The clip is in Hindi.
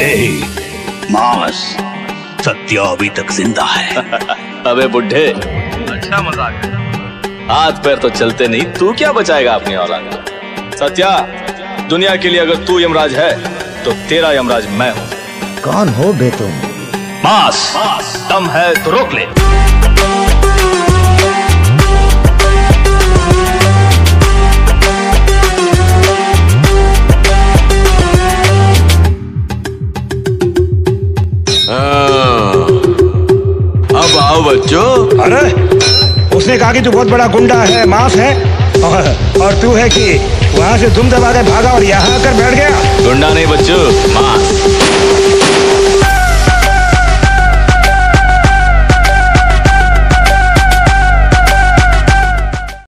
ए, मास सत्या अभी तक ज़िंदा है। अबे बुढ़े। अच्छा मज़ाक है। हाथ पैर तो चलते नहीं तू क्या बचाएगा अपनी औलाद को? सत्या दुनिया के लिए अगर तू यमराज है तो तेरा यमराज मैं हूँ। कौन हो बे तुम? मास दम है तो रोक ले। अब आओ बच्चों। अरे उसने कहा कि तू बहुत बड़ा गुंडा है माफ़ है। और, और तू है कि वहाँ से तुम दबा के भागा और यहाँ आकर बैठ गया। गुंडा नहीं बच्चों मास।